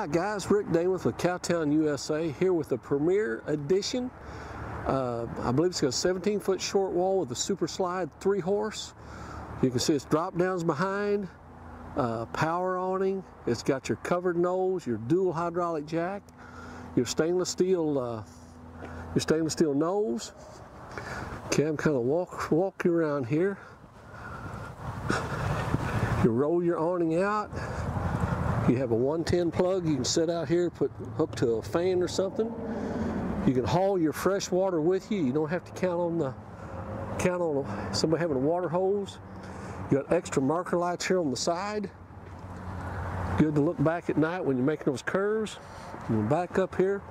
Hi guys, Rick Dameworth with Cowtown USA here with the Premiere Edition. Uh, I believe it's got a 17 foot short wall with a super slide three horse. You can see its drop downs behind, uh, power awning. It's got your covered nose, your dual hydraulic jack, your stainless steel, uh, your stainless steel nose. Okay, I'm kind of walk walk you around here. You roll your awning out. You have a 110 plug you can set out here, put hook to a fan or something. You can haul your fresh water with you. You don't have to count on the count on somebody having a water hose. You got extra marker lights here on the side. Good to look back at night when you're making those curves. And back up here,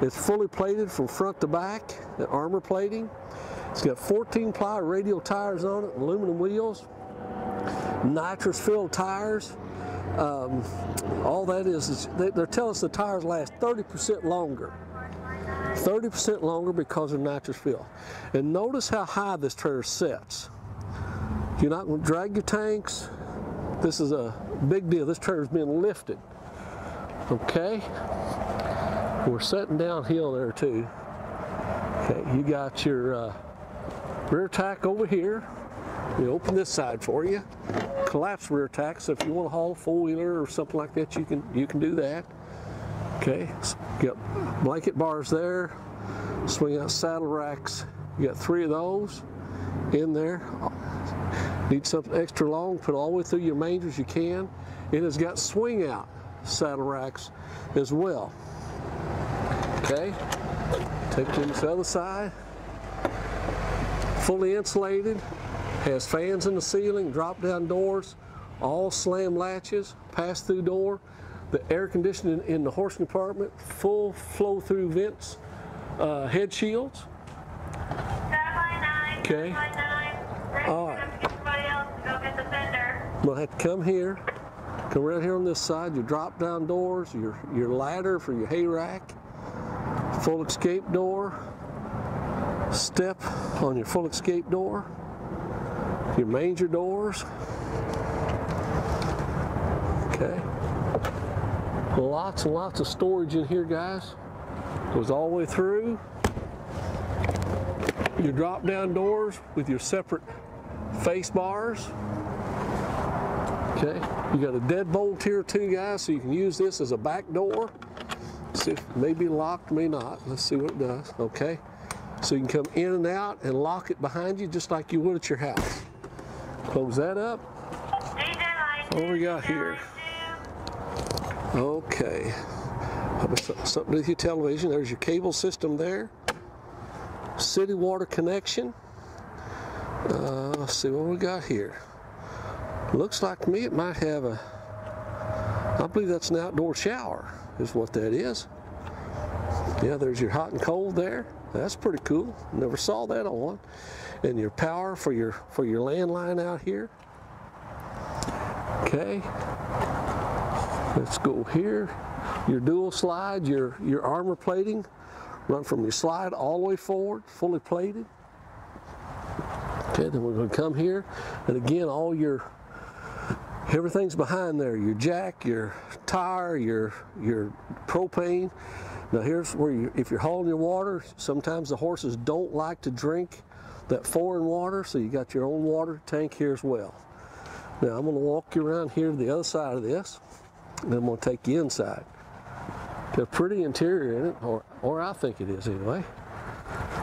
it's fully plated from front to back, the armor plating. It's got 14 ply radial tires on it, aluminum wheels, nitrous filled tires. Um, all that is, is they, are telling us the tires last 30% longer. 30% longer because of nitrous fill. And notice how high this trailer sets. You're not going to drag your tanks. This is a big deal. This trailer's being lifted. Okay? We're setting downhill there too. Okay, you got your uh, rear tack over here. We open this side for you collapse rear tack, so if you want to haul a four-wheeler or something like that, you can you can do that. Okay, so got blanket bars there, swing out saddle racks. You got three of those in there. Need something extra long, put all the way through your mangers you can. It's got swing out saddle racks as well. Okay, take it to the other side. Fully insulated, has fans in the ceiling, drop down doors, all slam latches, pass through door, the air conditioning in the horse compartment, full flow through vents, uh, head shields. Okay. All right. We'll have to come here, come around here on this side, your drop down doors, your, your ladder for your hay rack, full escape door, step on your full escape door, your manger doors. Okay. Lots and lots of storage in here, guys. Goes all the way through. Your drop down doors with your separate face bars. Okay, you got a deadbolt here too, guys, so you can use this as a back door. See if may be locked, may not. Let's see what it does. Okay, so you can come in and out and lock it behind you just like you would at your house. Close that up. What we got here? Okay. Something with your television. There's your cable system there. City water connection. Uh, let's see what we got here. Looks like to me it might have a, I believe that's an outdoor shower is what that is. Yeah, there's your hot and cold there. That's pretty cool. Never saw that on one and your power for your for your landline out here. Okay. Let's go here. Your dual slide, your your armor plating, run from your slide all the way forward, fully plated. Okay, then we're going to come here, and again, all your everything's behind there. Your jack, your tire, your your propane. Now here's where you, if you're hauling your water, sometimes the horses don't like to drink that foreign water, so you got your own water tank here as well. Now I'm going to walk you around here to the other side of this, and then I'm to take you inside. Got a pretty interior in it, or, or I think it is anyway.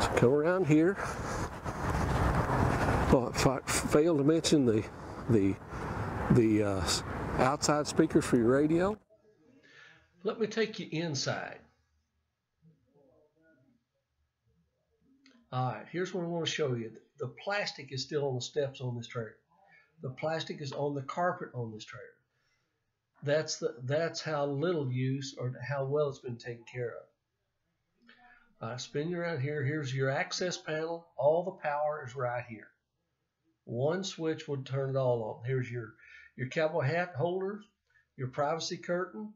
So come around here. Oh, if I failed to mention the the the uh, outside speakers for your radio. Let me take you inside. All right, here's what I want to show you. The plastic is still on the steps on this trailer. The plastic is on the carpet on this trailer. That's the that's how little use or how well it's been taken care of. All right, spin you around here. Here's your access panel. All the power is right here. One switch would turn it all on. Here's your your cowboy hat holders, your privacy curtain.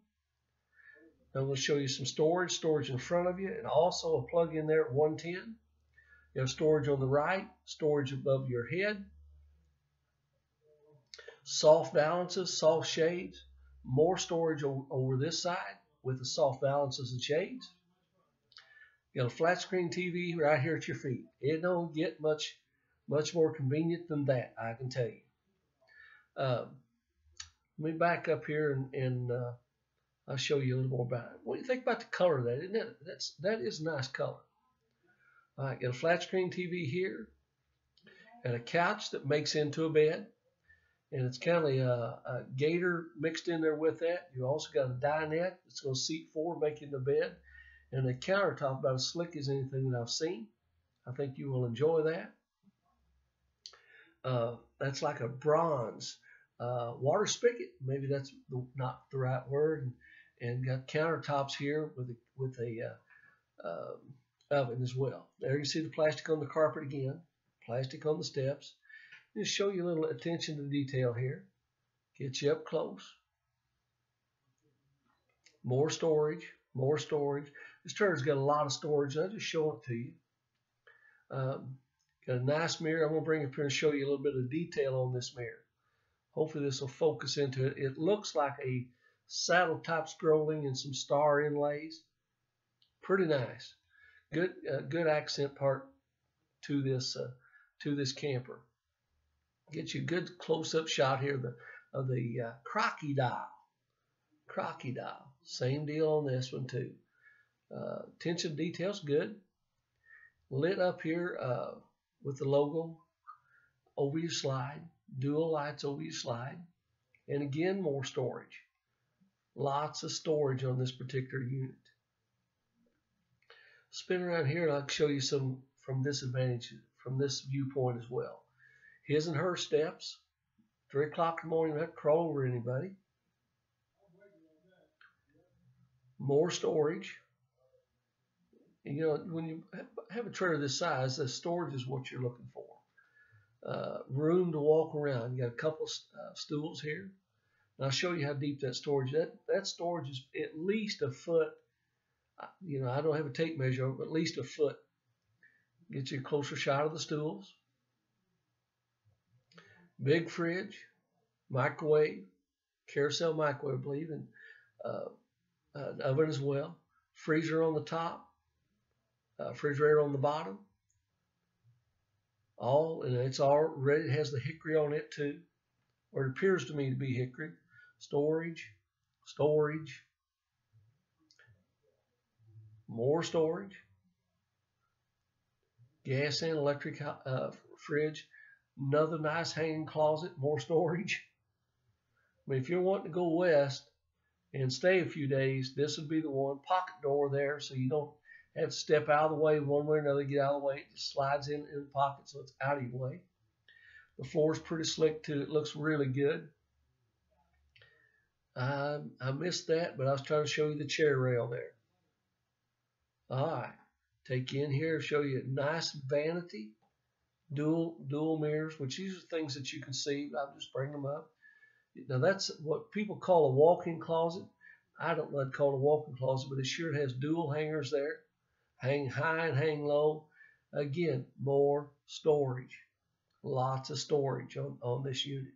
I'm going to show you some storage, storage in front of you, and also a plug in there at 110. You have storage on the right, storage above your head, soft valances, soft shades. more storage over this side with the soft valances and shades. You got a flat screen TV right here at your feet. It don't get much much more convenient than that, I can tell you. Um, let me back up here and, and uh, I'll show you a little more about it. What do you think about the color of that? Isn't it? That's that is nice color. Right, got a flat screen TV here, and a couch that makes into a bed, and it's kind of a, a gator mixed in there with that. You also got a dinette that's going to seat four, making the bed, and a countertop about as slick as anything that I've seen. I think you will enjoy that. Uh, that's like a bronze uh, water spigot. Maybe that's not the right word. And, and, got countertops here with a, with a uh, um, oven as well. There you see the plastic on the carpet again, plastic on the steps. Just show you a little attention to detail here. Get you up close. More storage, more storage. This turret's got a lot of storage. I'll just show it to you. Um, got a nice mirror. I'm going to bring it up here and show you a little bit of detail on this mirror. Hopefully this will focus into it. It looks like a saddle top scrolling and some star inlays. Pretty nice. Good, uh, good accent part to this uh, to this camper. Get you a good close-up shot here of the, of the uh, crocodile. Crocodile. Same deal on this one too. Uh, attention details good. Lit up here uh, with the logo over your slide. Dual lights over your slide. And again, more storage. Lots of storage on this particular unit. Spin around here and I'll show you some from this advantage, from this viewpoint as well. His and her steps. Three o'clock in the morning, not crawl over anybody. More storage. And, you know, when you have a trailer this size, the storage is what you're looking for. Uh, room to walk around. You got a couple uh, stools here. And I'll show you how deep that storage. That that storage is at least a foot. You know, I don't have a tape measure, but at least a foot. Get you a closer shot of the stools. Big fridge, microwave, carousel microwave, I believe, and uh, an oven as well. Freezer on the top, uh, refrigerator on the bottom. All and it's all ready. It has the hickory on it too, or it appears to me to be hickory. Storage, storage, more storage. Gas and electric uh, fridge Another nice hanging closet, more storage. I mean, if you're wanting to go west and stay a few days, this would be the one. Pocket door there, so you don't have to step out of the way one way or another, get out of the way. It just slides in, in the pocket, so it's out of your way. The floor is pretty slick too. It looks really good. I, I missed that, but I was trying to show you the chair rail there. All right. Take you in here, show you a nice vanity dual dual mirrors, which these are things that you can see. I'll just bring them up. Now that's what people call a walk-in closet. I don't like call it a walk-in closet, but it sure has dual hangers there. Hang high and hang low. Again, more storage. Lots of storage on, on this unit.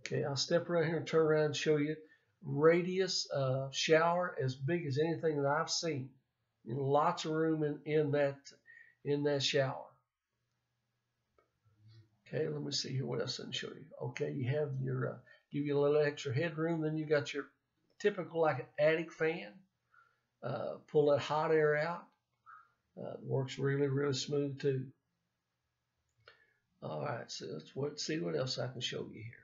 Okay, I'll step around here and turn around and show you radius uh, shower as big as anything that I've seen. And lots of room in, in that in that shower. Okay, let me see here what else I can show you. Okay, you have your, uh, give you a little extra headroom. Then you got your typical like an attic fan. Uh, pull that hot air out. Uh, works really, really smooth too. All right, so let's what, see what else I can show you here.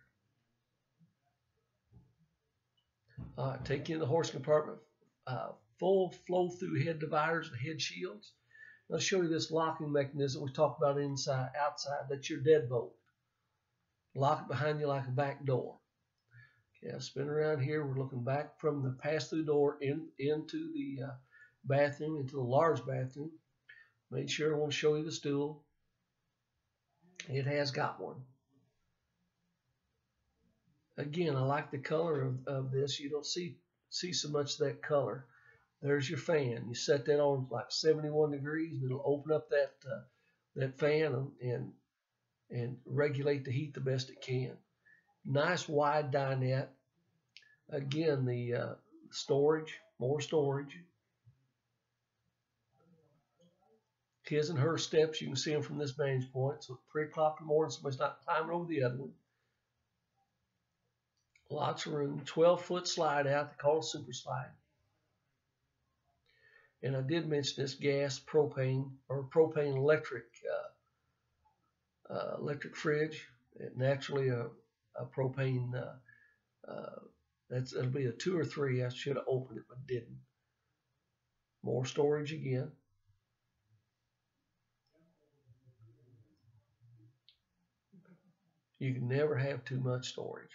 Right, take you in the horse compartment. Uh, full flow through head dividers and head shields. I'll show you this locking mechanism we talked about inside, outside. That's your deadbolt. Lock it behind you like a back door. Okay, I'll spin around here. We're looking back from the pass-through door in, into the uh, bathroom, into the large bathroom. Made sure I want to show you the stool. It has got one. Again, I like the color of, of this. You don't see see so much that color. There's your fan. You set that on like 71 degrees, and it'll open up that uh, that fan and, and regulate the heat the best it can. Nice wide dinette. Again, the uh, storage, more storage. His and her steps, you can see them from this vantage point. So at 3 o'clock in the morning, somebody's not climbing over the other one. Lots of room. 12 foot slide out. They call it super slide. And I did mention this gas, propane, or propane electric uh, uh, electric fridge. Naturally, a, a propane. Uh, uh, that's it'll be a two or three. I should have opened it, but didn't. More storage again. You can never have too much storage.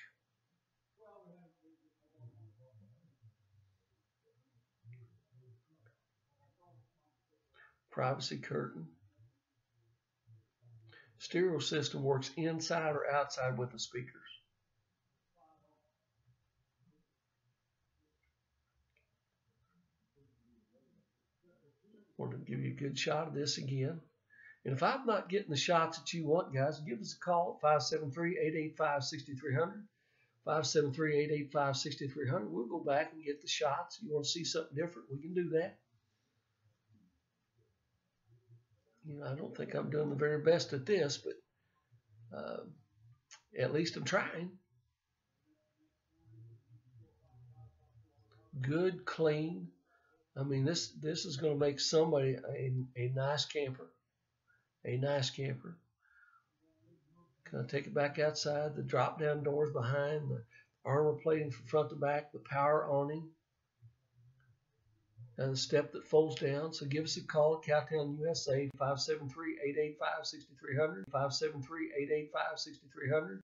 Privacy curtain. Stereo system works inside or outside with the speakers. Want to give you a good shot of this again. And if I'm not getting the shots that you want, guys, give us a call at 573-885-6300. 573-885-6300. We'll go back and get the shots. You want to see something different, we can do that. You know, I don't think I'm doing the very best at this, but uh, at least I'm trying. Good, clean. I mean, this this is going to make somebody a, a nice camper a nice camper. Kind of take it back outside, the drop down doors behind, the armor plating from front to back, the power awning, step that folds down. So give us a call at Cowtown USA 573 885 6300, 573 885 6300.